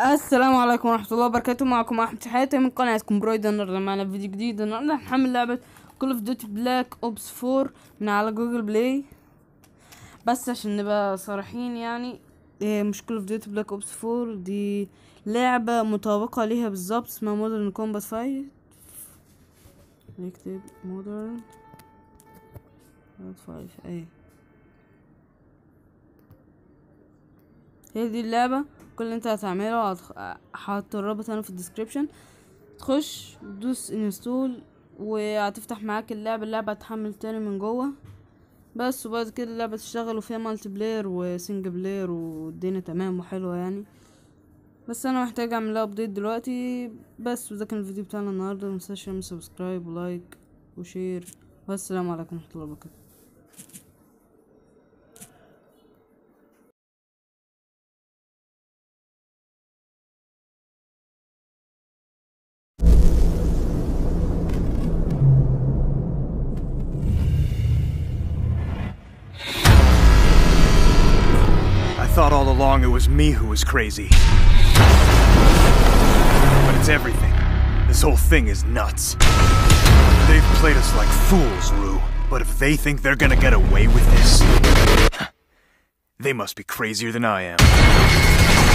السلام عليكم ورحمة الله وبركاته. معكم أحمد شحاتة من قناتكم برويد النهاردة معنا فيديو جديد. النهاردة هنحمل لعبة Call of Duty Black Ops Four من على Google Play بس عشان نبقى صريحين يعني إيه مش Call of Duty Black Ops Four دي لعبة مطابقة ليها بالظبط اسمها Modern Combat Five نكتب Modern Five إيه. هي دي اللعبة. كل اللي انت هتعمله هحط الرابط أنا في ال description. تخش تدوس install وهتفتح معاك اللعبة اللعبة هتحمل تاني من جوه. بس وبعد كده اللعبة تشتغل وفيها multiplayer و single player والدنيا تمام وحلوة يعني. بس أنا محتاج أعمل لها update دلوقتي. بس وده كان الفيديو بتاعنا النهارده. متنساش تعمل subscribe و like و share والسلام عليكم ورحمة الله وبركاته. Thought all along it was me who was crazy. But it's everything. This whole thing is nuts. They've played us like fools, Rue. But if they think they're gonna get away with this, they must be crazier than I am.